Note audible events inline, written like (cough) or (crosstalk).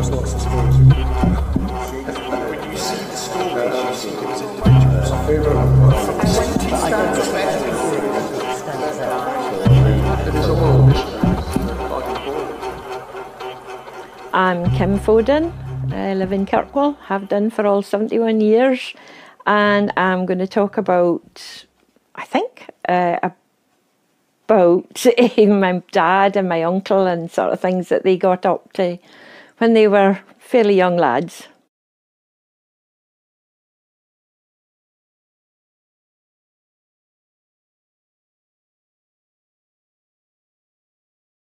across lots of schools. I'm Kim Foden. I live in Kirkwall, have done for all 71 years, and I'm going to talk about, I think, uh, about (laughs) my dad and my uncle and sort of things that they got up to when they were fairly young lads.